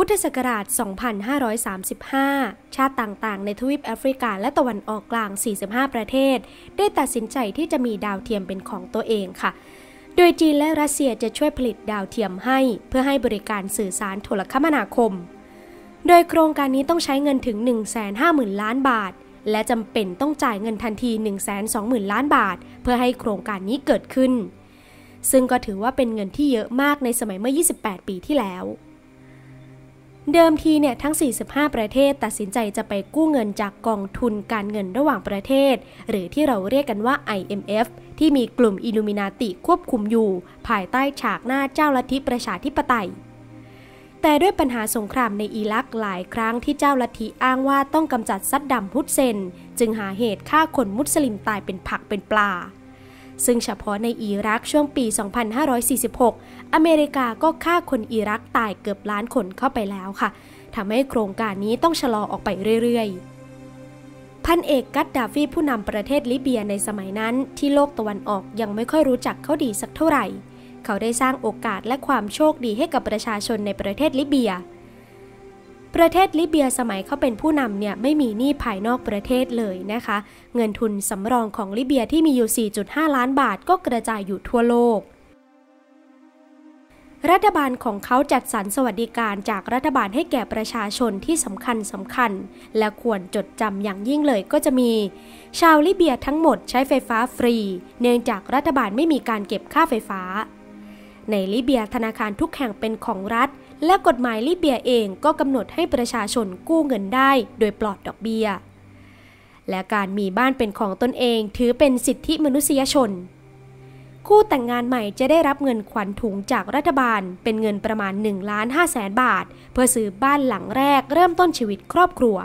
พุทธศักราช 2535 ชาติต่างๆ ในทวีปแอฟริกาและตะวันออกกลาง 45 ประเทศ ได้ตัดสินใจที่จะมีดาวเทียมเป็นของตัวเองค่ะ โดยจีนและรัสเซียจะช่วยผลิตดาวเทียมให้ เพื่อให้บริการสื่อสารโทรคมนาคม โดยโครงการนี้ต้องใช้เงินถึง 150,000 ล้านบาท และจำเป็นต้องจ่ายเงินทันที 120,000 ล้านบาท เพื่อให้โครงการนี้เกิดขึ้น ซึ่งก็ถือว่าเป็นเงินที่เยอะมากในสมัยเมื่อ 28 ปีที่แล้ว เดิมทีเนี่ยทั้ง 45 ประเทศตัดสินใจจะไปกู้เงินจากกองทุนการเงินระหว่างประเทศ หรือที่เราเรียกกันว่า IMF ที่มีกลุ่มอิลูมินาติควบคุมอยู่ ภายใต้ฉากหน้าเจ้าลัทธิประชาธิปไตย แต่ด้วยปัญหาสงครามในอิรักหลายครั้งที่เจ้าลัทธิอ้างว่าต้องกำจัดซัดดัมฮุสเซน จึงหาเหตุฆ่าคนมุสลิมตายเป็นผักเป็นปลา ซึ่งเฉพาะในอิรักช่วงปี 2546 อเมริกาก็ฆ่าคนอิรักตายเกือบล้านคนเข้าไปแล้วค่ะทำให้โครงการนี้ต้องชะลอออกไปเรื่อยๆพันเอกกัตดาฟีผู้นำประเทศลิเบียในสมัยนั้นที่โลกตะวันออกยังไม่ค่อยรู้จักเขาดีสักเท่าไหร่ เขาได้สร้างโอกาสและความโชคดีให้กับประชาชนในประเทศลิเบีย ประเทศลิเบียสมัยเขาเป็นผู้นำเนี่ยไม่มีหนี้ภายนอกประเทศเลยนะคะ เงินทุนสำรองของลิเบียที่มีอยู่ 4.5 ล้านบาทก็กระจายอยู่ทั่วโลก รัฐบาลของเขาจัดสรรสวัสดิการจากรัฐบาลให้แก่ประชาชนที่สำคัญสำคัญ และควรจดจำอย่างยิ่งเลยก็จะมี ชาวลิเบียทั้งหมดใช้ไฟฟ้าฟรี เนื่องจากรัฐบาลไม่มีการเก็บค่าไฟฟ้า ในลิเบียธนาคารทุกแห่งเป็นของรัฐ และกฎหมายลิเบียเองก็กำหนดให้ประชาชนกู้เงินได้โดยปลอดดอกเบี้ย และการมีบ้านเป็นของตนเองถือเป็นสิทธิมนุษยชน คู่แต่งงานใหม่จะได้รับเงินขวัญถุงจากรัฐบาลเป็นเงินประมาณ1ล้าน5แสนบาท เพื่อซื้อบ้านหลังแรกเริ่มต้นชีวิตครอบครัว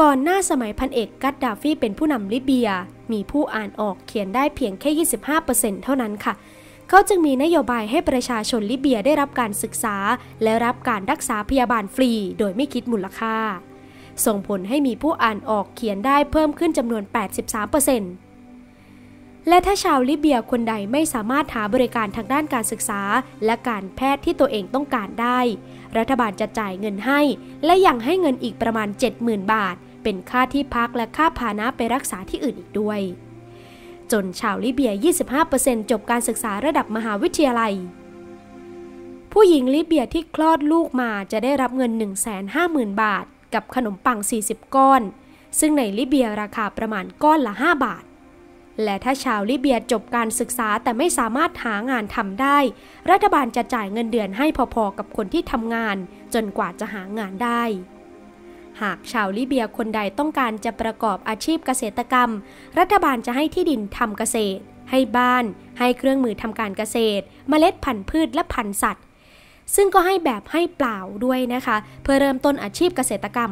ก่อนหน้าสมัยพันเอกกัดดาฟีเป็นผู้นำลิเบีย มีผู้อ่านออกเขียนได้เพียงแค่ 25%เท่านั้นค่ะ เขาจึงมีนโยบายให้ประชาชนลิเบียได้รับการศึกษา และรับการรักษาพยาบาลฟรี โดยไม่คิดมูลค่า ส่งผลให้มีผู้อ่านออกเขียนได้เพิ่มขึ้นจำนวน 83%และถ้าชาวลิเบียคนใดไม่สามารถหาบริการทางด้านการศึกษา และการแพทย์ที่ตัวเองต้องการได้ รัฐบาลจะจ่ายเงินให้ และยังให้เงินอีกประมาณ 70,000 บาท เป็นค่าที่พักและค่าพานะไปรักษาที่อื่นอีกด้วย จนชาวลิเบีย 25%จบการศึกษาระดับมหาวิทยาลัย ผู้หญิงลิเบียที่คลอดลูกมาจะได้รับเงิน 150,000 บาท กับขนมปัง 40 ก้อน ซึ่งในลิเบียราคาประมาณก้อนละ 5 บาท และถ้าชาวลิเบียจบการศึกษาแต่ไม่สามารถหางานทำได้ รัฐบาลจะจ่ายเงินเดือนให้พอๆกับคนที่ทำงาน จนกว่าจะหางานได้ หากชาวลิเบียคนใดต้องการจะประกอบอาชีพเกษตรกรรม รัฐบาลจะให้ที่ดินทำเกษตร ให้บ้าน ให้เครื่องมือทำการเกษตรเมล็ดพันธุ์พืชและพันธุ์สัตว์ ซึ่งก็ให้แบบให้เปล่าด้วยนะคะ เพื่อเริ่มต้นอาชีพเกษตรกรรม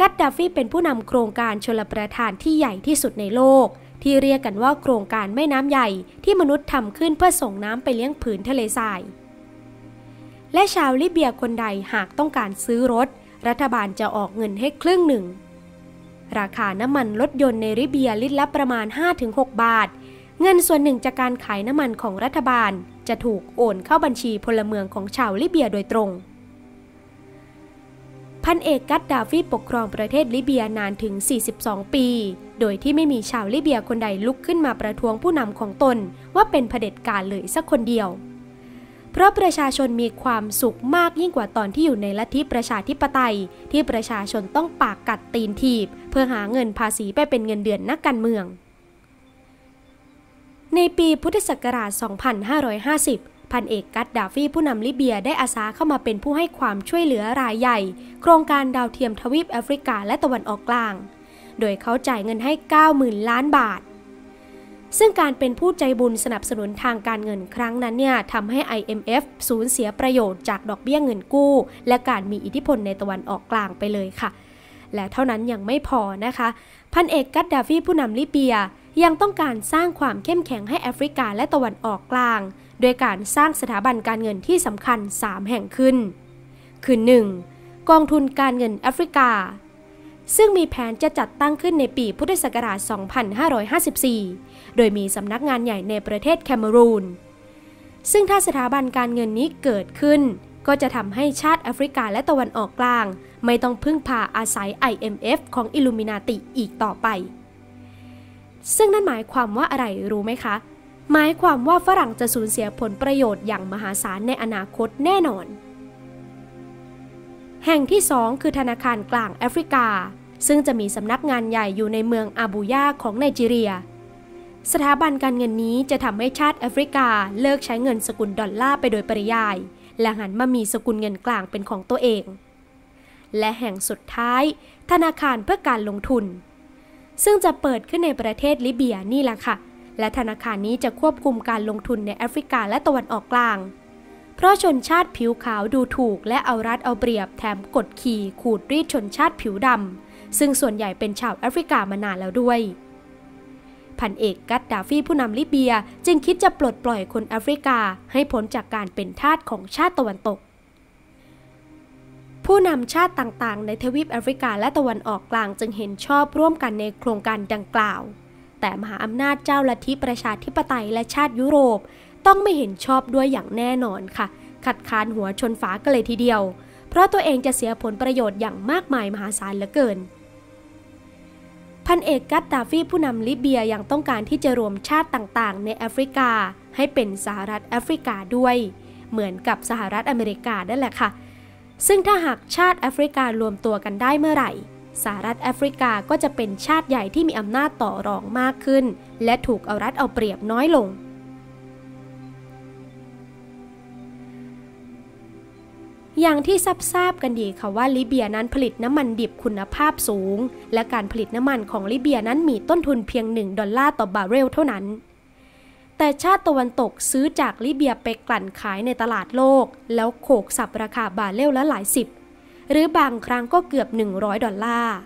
กัตดาฟีเป็นผู้นำโครงการชลประทานที่ใหญ่ที่สุดในโลก ที่เรียกกันว่าโครงการแม่น้ำใหญ่ที่มนุษย์ทำขึ้นเพื่อส่งน้ำไปเลี้ยงผืนทะเลทราย และชาวลิเบียคนใดหากต้องการซื้อรถ รัฐบาลจะออกเงินให้ครึ่งหนึ่ง ราคาน้ำมันรถยนต์ในลิเบียลิตรละประมาณ 5-6 บาท เงินส่วนหนึ่งจากการขายน้ำมันของรัฐบาล จะถูกโอนเข้าบัญชีพลเมืองของชาวลิเบียโดยตรง พันเอกกัตดาฟีปกครองประเทศลิเบียนานถึง 42 ปี โดยที่ไม่มีชาวลิเบียคนใดลุกขึ้นมาประท้วงผู้นำของตนว่าเป็นเผด็จการเลยสักคนเดียว เพราะประชาชนมีความสุขมากยิ่งกว่าตอนที่อยู่ในลัทธิประชาธิปไตย ที่ประชาชนต้องปากกัดตีนทีบ เพื่อหาเงินภาษีไปเป็นเงินเดือนนักการเมือง ในปีพุทธศักราช 2550 พันเอกกัตดาฟีผู้นำลิเบียได้อาสาเข้ามาเป็นผู้ให้ความช่วยเหลือรายใหญ่ โครงการดาวเทียมทวีปแอฟริกาและตะวันออกกลาง โดยเขาจ่ายเงินให้ 90,000 ล้านบาท ซึ่งการเป็นผู้ใจบุญสนับสนุนทางการเงินครั้งนั้นเนี่ยทำให้ IMF สูญเสียประโยชน์จากดอกเบี้ยเงินกู้ และการมีอิทธิพลในตะวันออกกลางไปเลยค่ะ และเท่านั้นยังไม่พอนะคะ พันเอกกัดดาฟีผู้นำลิเบียยังต้องการสร้างความเข้มแข็งให้แอฟริกาและตะวันออกกลาง โดยการสร้างสถาบันการเงินที่สำคัญ 3 แห่งขึ้น คือ 1. กองทุนการเงินแอฟริกา ซึ่งมีแผนจะจัดตั้งขึ้นในปีพุทธศักราช 2554 โดยมีสำนักงานใหญ่ในประเทศแคเมรูน ซึ่งถ้าสถาบันการเงินนี้เกิดขึ้น ก็จะทำให้ชาติแอฟริกาและตะวันออกกลาง ไม่ต้องพึ่งพาอาศัย IMF ของอิลูมินาติอีกต่อไป ซึ่งนั่นหมายความว่าอะไรรู้ไหมคะ หมายความว่าฝรั่งจะสูญเสียผลประโยชน์อย่างมหาศาลในอนาคตแน่นอน แห่งที่สองคือธนาคารกลางแอฟริกาซึ่งจะมีสำนักงานใหญ่อยู่ในเมืองอาบูยาของไนจีเรีย สถาบันการเงินนี้จะทำให้ชาติแอฟริกาเลิกใช้เงินสกุลดอลลาร์ไปโดยปริยาย และหันมามีสกุลเงินกลางเป็นของตัวเอง และแห่งสุดท้าย ธนาคารเพื่อการลงทุน ซึ่งจะเปิดขึ้นในประเทศลิเบียนี่แหละค่ะ และธนาคารนี้จะควบคุมการลงทุนในแอฟริกาและตะวันออกกลาง เพราะชนชาติผิวขาวดูถูก และเอารัดเอาเปรียบแถมกดขี่ขูดรีดชนชาติผิวดำซึ่งส่วนใหญ่เป็นชาวแอฟริกามานานแล้วด้วย พันเอกกัตดาฟีผู้นำลิเบีย จึงคิดจะปลดปล่อยคนแอฟริกาให้พ้นจากการเป็นทาสของชาติตะวันตก ผู้นำชาติต่างๆ ในทวีปแอฟริกาและตะวันออกกลางจึงเห็นชอบร่วมกันในโครงการดังกล่าว แต่มหาอำนาจเจ้าลัทธิประชาธิปไตยและชาติยุโรป ต้องไม่เห็นชอบด้วยอย่างแน่นอนค่ะ ขัดขานหัวชนฝากันเลยทีเดียว เพราะตัวเองจะเสียผลประโยชน์อย่างมากมายมหาศาลเหลือเกิน พันเอกกัตตาฟีผู้นำลิเบียยังต้องการที่จะรวมชาติต่างๆ ในแอฟริกา ให้เป็นสหรัฐแอฟริกาด้วย เหมือนกับสหรัฐอเมริกานั่นแหละค่ะ ซึ่งถ้าหากชาติแอฟริการวมตัวกันได้เมื่อไหร่สหรัฐแอฟริกาก็จะเป็นชาติใหญ่ที่มีอำนาจต่อรองมากขึ้น และถูกเอารัดเอาเปรียบน้อยลง อย่างที่ทราบกันดีค่ะว่าลิเบียนั้นผลิตน้ำมันดิบคุณภาพสูง และการผลิตน้ำมันของลิเบียนั้นมีต้นทุนเพียง 1 ดอลลาร์ต่อบาร์เรลเท่านั้น แต่ชาติตะวันตกซื้อจากลิเบียไปกลั่นขายในตลาดโลก แล้วโขกสับราคาบาร์เรลละหลายสิบ หรือบางครั้งก็เกือบ 100 ดอลลาร์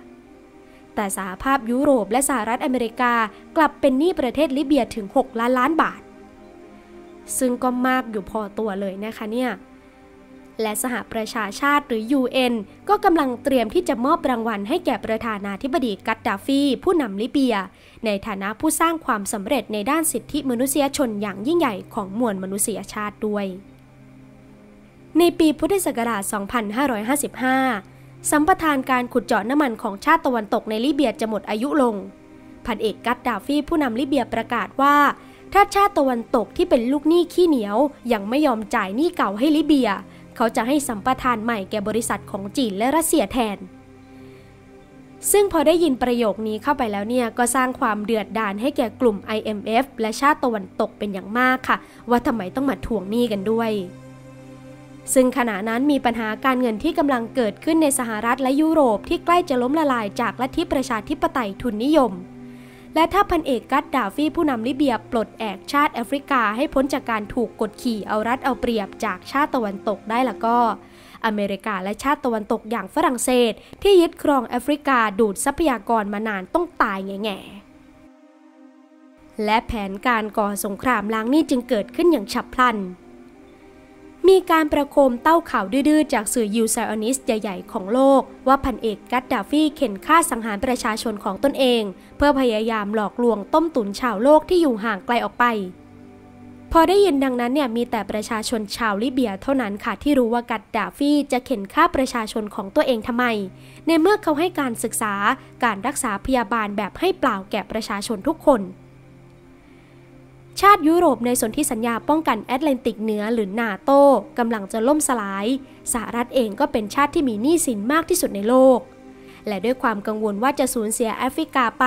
แต่สหภาพยุโรปและสหรัฐอเมริกากลับเป็นหนี้ประเทศลิเบียถึง 6 ล้านล้านบาท ซึ่งก็มากอยู่พอตัวเลยนะคะเนี่ย และสหประชาชาติหรือ UN ก็กำลังเตรียมที่จะมอบรางวัลให้แก่ประธานาธิบดีกัตดาฟี ผู้นำลิเบีย ในฐานะผู้สร้างความสำเร็จในด้านสิทธิมนุษยชนอย่างยิ่งใหญ่ของมวลมนุษยชาติด้วย ในปีพุทธศักราช 2555 สัมปทานการขุดเจาะน้ำมันของชาติตะวันตกในลิเบียจะหมดอายุลงพันเอกกัตดาฟีผู้นำลิเบียประกาศว่าถ้าชาติตะวันตกที่เป็นลูกหนี้ขี้เหนียว ยังไม่ยอมจ่ายหนี้เก่าให้ลิเบีย เขาจะให้สัมปทานใหม่แก่บริษัทของจีนและรัสเซียแทน ซึ่งพอได้ยินประโยคนี้เข้าไปแล้วเนี่ย ก็สร้างความเดือดดาลให้แก่กลุ่ม IMF และชาติตะวันตกเป็นอย่างมากค่ะ ว่าทำไมต้องมาทวงหนี้กันด้วยซึ่งขณะนั้นมีปัญหาการเงินที่กำลังเกิดขึ้นในสหรัฐและยุโรปที่ใกล้จะล้มละลายจากลัทธิประชาธิปไตยทุนนิยม และถ้าพันเอกกัตดาฟีผู้นำลิเบียปลดแอกชาติแอฟริกาให้พ้นจากการถูกกดขี่เอารัดเอาเปรียบจากชาติตะวันตกได้ละก็อเมริกาและชาติตะวันตกอย่างฝรั่งเศส ที่ยึดครองแอฟริกาดูดทรัพยากรมานานต้องตายแง่และแผนการก่อสงครามล้างนี้จึงเกิดขึ้นอย่างฉับพลัน มีการประโคมเต้าข่าวดื้อๆจากสื่อยูไซออนิสใหญ่ ๆ ของโลก ว่าพันเอกกัตดาฟี่เข็นฆ่าสังหารประชาชนของตนเอง เพื่อพยายามหลอกลวงต้มตุ๋นชาวโลกที่อยู่ห่างไกลออกไป พอได้ยินดังนั้นเนี่ยมีแต่ประชาชนชาวลิเบียเท่านั้นค่ะที่รู้ว่ากัตดาฟี่จะเข็นฆ่าประชาชนของตัวเองทำไม ในเมื่อเขาให้การศึกษาการรักษาพยาบาลแบบให้เปล่าแก่ประชาชนทุกคน ชาติยุโรปในสนธิสัญญาป้องกันแอตแลนติกเหนือหรือนาโตกำลังจะล่มสลาย สหรัฐเองก็เป็นชาติที่มีหนี้สินมากที่สุดในโลก และด้วยความกังวลว่าจะสูญเสียแอฟริกาไป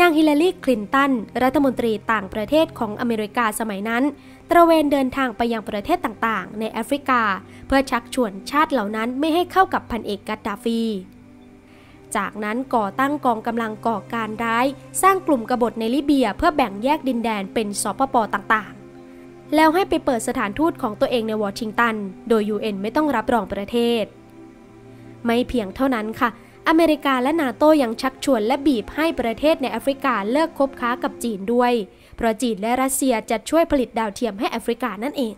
นางฮิลลารีคลินตัน รัฐมนตรีต่างประเทศของอเมริกาสมัยนั้น ตระเวนเดินทางไปยังประเทศต่างๆ ในแอฟริกา เพื่อชักชวนชาติเหล่านั้นไม่ให้เข้ากับพันเอกกัตดาฟี จากนั้นก่อตั้งกองกำลังก่อการร้าย สร้างกลุ่มกบฏในลิเบียเพื่อแบ่งแยกดินแดนเป็นสปปต่างๆ แล้วให้ไปเปิดสถานทูตของตัวเองในวอชิงตัน โดย UN ไม่ต้องรับรองประเทศ ไม่เพียงเท่านั้นค่ะ อเมริกาและนาโตยังชักชวนและบีบให้ประเทศในแอฟริกาเลิกคบค้ากับจีนด้วย เพราะจีนและรัสเซียจะช่วยผลิตดาวเทียมให้แอฟริกานั่นเอง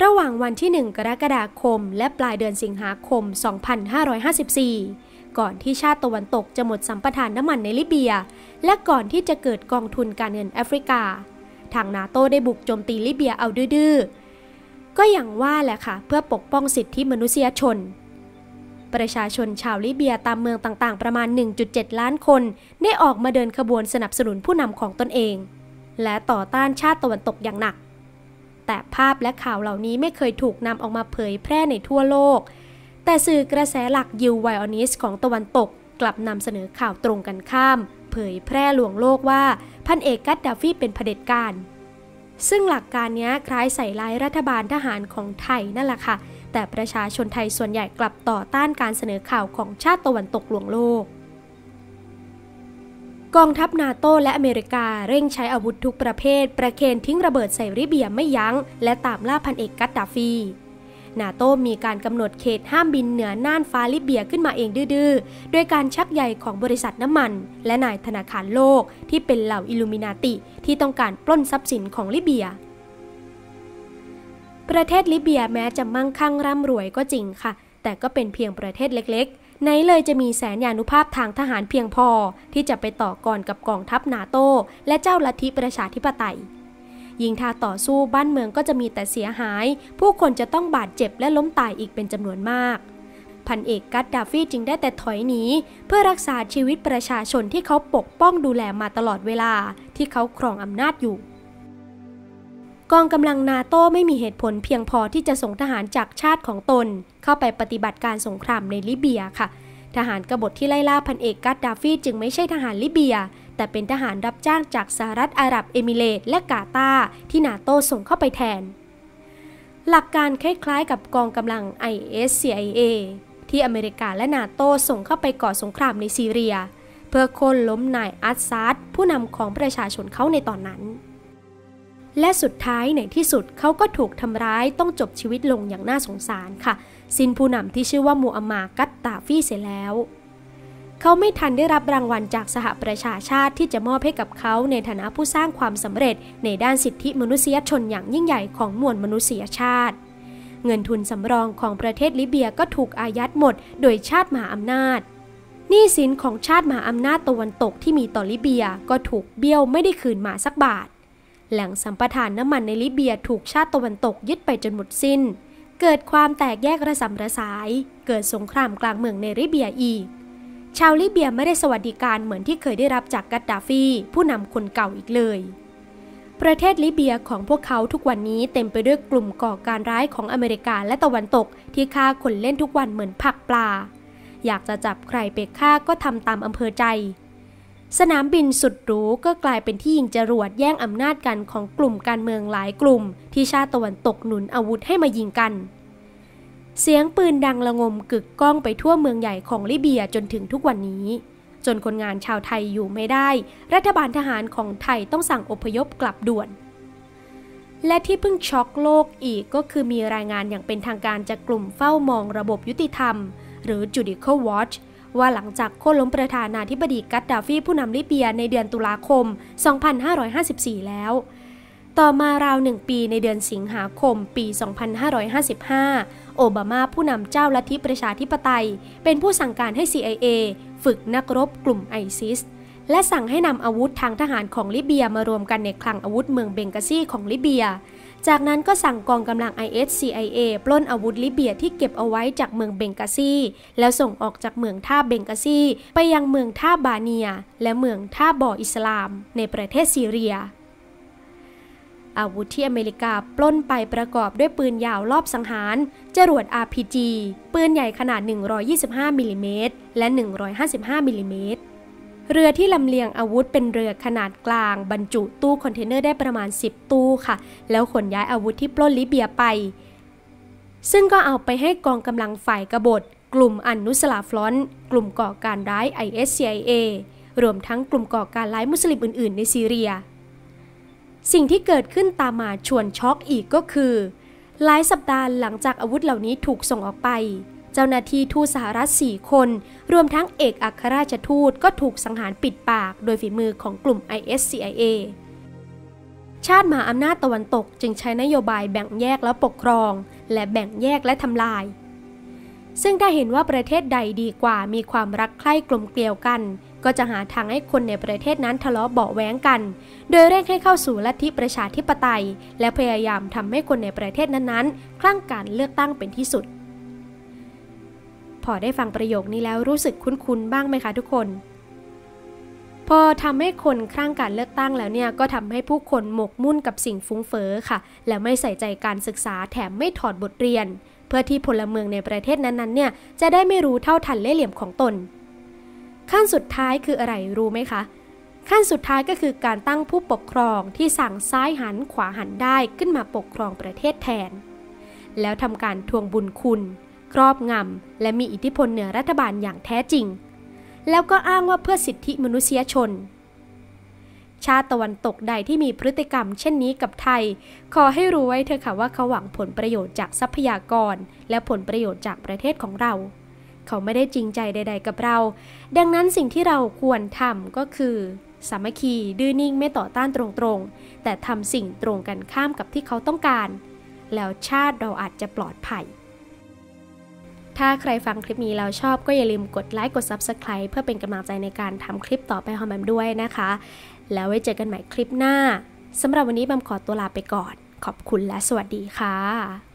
ระหว่างวันที่ 1 กรกฎาคม และปลายเดือนสิงหาคม 2554 ก่อนที่ชาติตะวันตกจะหมดสัมปทานน้ำมันในลิเบีย และก่อนที่จะเกิดกองทุนการเงินแอฟริกา ทางนาโต้ได้บุกโจมตีลิเบียเอาดื้อก็อย่างว่าแหละค่ะ เพื่อปกป้องสิทธิมนุษยชน ประชาชนชาวลิเบียตามเมืองต่างๆ ประมาณ 1.7 ล้านคน ได้ออกมาเดินขบวนสนับสนุนผู้นำของตนเอง และต่อต้านชาติตะวันตกอย่างหนัก แต่ภาพและข่าวเหล่านี้ไม่เคยถูกนำออกมาเผยแพร่ในทั่วโลก แต่สื่อกระแสหลักยิวไวออนิสของตะวันตกกลับนำเสนอข่าวตรงกันข้าม เผยแพร่ลวงโลกว่าพันเอกกัดดาฟีเป็นเผด็จการ ซึ่งหลักการนี้คล้ายใส่ร้ายรัฐบาลทหารของไทยนั่นแหละค่ะ แต่ประชาชนไทยส่วนใหญ่กลับต่อต้านการเสนอข่าวของชาติตะวันตกลวงโลก กองทัพนาโตและอเมริกาเร่งใช้อาวุธทุกประเภท ประเคนทิ้งระเบิดใส่ริเบียไม่ยัง้ง และตามล่าพันเอกกัดดาฟีนาโตมีการกำหนดเขตห้ามบินเหนือน่านฟ้าลิเบียขึ้นมาเองดื้อๆ โดยการชักใยของบริษัทน้ำมัน และนายธนาคารโลกที่เป็นเหล่าอิลูมินาติที่ต้องการปล้นทรัพย์สินของลิเบีย ประเทศลิเบียแม้จะมั่งคั่งร่ำรวยก็จริงค่ะ แต่ก็เป็นเพียงประเทศเล็กๆ ไหนเลยจะมีแสนยานุภาพทางทหารเพียงพอ ที่จะไปต่อกรกับกองทัพนาโต และเจ้าลัทธิประชาธิปไตย ยิงถ้าต่อสู้บ้านเมืองก็จะมีแต่เสียหาย ผู้คนจะต้องบาดเจ็บและล้มตายอีกเป็นจำนวนมากพันเอกกัดดาฟีจึงได้แต่ถอยหนี เพื่อรักษาชีวิตประชาชนที่เขาปกป้องดูแลมาตลอดเวลาที่เขาครองอำนาจอยู่ กองกำลังนาโต้ไม่มีเหตุผลเพียงพอที่จะส่งทหารจากชาติของตน เข้าไปปฏิบัติการสงครามในลิเบียค่ะ ทหารกบฏที่ไล่ล่าพันเอกกัดดาฟีจึงไม่ใช่ทหารลิเบีย แต่เป็นทหารรับจ้างจากสหรัฐอาหรับเอมิเรตและกาตาร์ที่นาโต้ส่งเข้าไปแทน หลักการคล้ายๆ กับกองกำลัง ISCIA ที่อเมริกาและนาโต้ส่งเข้าไปก่อสงครามในซีเรีย เพื่อโค่นล้มนายอัสซาดผู้นำของประชาชนเขาในตอนนั้น และสุดท้ายในที่สุดเขาก็ถูกทำร้ายต้องจบชีวิตลงอย่างน่าสงสารค่ะสินผู้นำที่ชื่อว่ามูอัมมากัตตาฟีเสียแล้ว เขาไม่ทันได้รับรางวัลจากสหประชาชาติที่จะมอบให้กับเขาในฐานะผู้สร้างความสำเร็จ ในด้านสิทธิมนุษยชนอย่างยิ่งใหญ่ของมวลมนุษยชาติ เงินทุนสำรองของประเทศลิเบียก็ถูกอายัดหมด โดยชาติมหาอำนาจหนี้สินของชาติมหาอำนาจตะวันตกที่มีต่อลิเบียก็ถูกเบี้ยวไม่ได้คืนมาสักบาท แหล่งสัมปทานน้ำมันในลิเบียถูกชาติตะวันตกยึดไปจนหมดสิน้น เกิดความแตกแยกระสำระสาย เกิดสงครามกลางเมืองในลิเบียอีก ชาวลิเบียไม่ได้สวัสดิการเหมือนที่เคยได้รับจากกัดดาฟี ผู้นำคนเก่าอีกเลย ประเทศลิเบียของพวกเขาทุกวันนี้เต็มไปด้วยกลุ่มก่อการร้ายของอเมริกาและตะวันตกที่ฆ่าคนเล่นทุกวันเหมือนผักปลา อยากจะจับใครไปฆ่าก็ทำตามอำเภอใจ สนามบินสุดหรูก็กลายเป็นที่ยิงจรวดแย่งอำนาจกันของกลุ่มการเมืองหลายกลุ่ม ที่ชาติตะวันตกหนุนอาวุธให้มายิงกัน เสียงปืนดังระงมกึกก้องไปทั่วเมืองใหญ่ของลิเบียจนถึงทุกวันนี้ จนคนงานชาวไทยอยู่ไม่ได้ รัฐบาลทหารของไทยต้องสั่งอพยพกลับด่วน และที่เพิ่งช็อกโลกอีกก็คือมีรายงานอย่างเป็นทางการจากกลุ่มเฝ้ามองระบบยุติธรรม หรือ Judicial Watch ว่าหลังจากโค่นล้มประธานาธิบดีกัดดาฟีผู้นำลิเบียในเดือนตุลาคม 2554 แล้ว ต่อมาราวหนึ่งปีในเดือนสิงหาคมปี 2555 โอบามาผู้นำเจ้าลัทธิประชาธิปไตย เป็นผู้สั่งการให้ CIA ฝึกนักรบกลุ่มไอซิสและสั่งให้นำอาวุธทางทหารของลิเบียมารวมกันในคลังอาวุธเมืองเบงกาซีของลิเบีย จากนั้นก็สั่งกองกำลัง ISCIA ปล้นอาวุธลิเบียที่เก็บเอาไว้จากเมืองเบงกาซี แล้วส่งออกจากเมืองท่าเบงกาซี ไปยังเมืองท่าบาเนีย และเมืองท่าบ่ออิสลาม ในประเทศซีเรีย อาวุธที่อเมริกาปล้นไปประกอบด้วยปืนยาวลอบสังหาร จรวด RPG ปืนใหญ่ขนาด 125มิลิเมตรและ 155มิลิเมตร เรือที่ลำเลียงอาวุธเป็นเรือขนาดกลาง บรรจุตู้คอนเทนเนอร์ได้ประมาณ 10 ตู้ค่ะ แล้วขนย้ายอาวุธที่ปล้นลิเบียไป ซึ่งก็เอาไปให้กองกำลังฝ่ายกบฏ กลุ่มอันนุสลาฟลอน กลุ่มก่อการร้าย ISCIA รวมทั้งกลุ่มก่อการร้ายมุสลิมอื่น ๆ ในซีเรีย สิ่งที่เกิดขึ้นตามมาชวนช็อกอีกก็คือ หลายสัปดาห์หลังจากอาวุธเหล่านี้ถูกส่งออกไป เจ้าหน้าที่ทูตสหรัฐ 4 คน รวมทั้งเอกอัครราชทูตก็ถูกสังหารปิดปาก โดยฝีมือของกลุ่ม ISCIA ชาติมหาอำนาจตะวันตกจึงใช้นโยบายแบ่งแยกและปกครอง และแบ่งแยกและทำลาย ซึ่งถ้าเห็นว่าประเทศใดดีกว่ามีความรักใคร่กลมเกลียวกัน ก็จะหาทางให้คนในประเทศนั้นทะเลาะเบาแวงกัน โดยเร่งให้เข้าสู่ลัทธิประชาธิปไตย และพยายามทำให้คนในประเทศนั้นๆคลั่งการเลือกตั้งเป็นที่สุด พอได้ฟังประโยคนี้แล้วรู้สึกคุ้นๆบ้างไหมคะทุกคน พอทำให้คนคลั่งการเลือกตั้งแล้วเนี่ยก็ทำให้ผู้คนหมกมุ่นกับสิ่งฟุ้งเฟ้อค่ะ และไม่ใส่ใจการศึกษาแถมไม่ถอดบทเรียน เพื่อที่พลเมืองในประเทศนั้นๆเนี่ยจะได้ไม่รู้เท่าทันเล่ห์เหลี่ยมของตน ขั้นสุดท้ายคืออะไรรู้ไหมคะขั้นสุดท้ายก็คือการตั้งผู้ปกครองที่สั่งซ้ายหันขวาหันได้ขึ้นมาปกครองประเทศแทน แล้วทำการทวงบุญคุณ ครอบงำและมีอิทธิพลเหนือรัฐบาลอย่างแท้จริง แล้วก็อ้างว่าเพื่อสิทธิมนุษยชน ชาติตะวันตกใดที่มีพฤติกรรมเช่นนี้กับไทย ขอให้รู้ไว้เถอะค่ะว่าเขาหวังผลประโยชน์จากทรัพยากร และผลประโยชน์จากประเทศของเรา เขาไม่ได้จริงใจใด ๆ กับเรา ดังนั้นสิ่งที่เราควรทำก็คือสามัคคีดื้อนิ่งไม่ต่อต้านตรงๆ แต่ทำสิ่งตรงกันข้ามกับที่เขาต้องการ แล้วชาติเราอาจจะปลอดภัย ถ้าใครฟังคลิปนี้แล้วชอบก็อย่าลืมกดไลค์กด Subscribe เพื่อเป็นกำลังใจในการทำคลิปต่อไปของแบมด้วยนะคะ แล้วไว้เจอกันใหม่คลิปหน้าสำหรับวันนี้แบมขอตัวลาไปก่อน ขอบคุณและสวัสดีค่ะ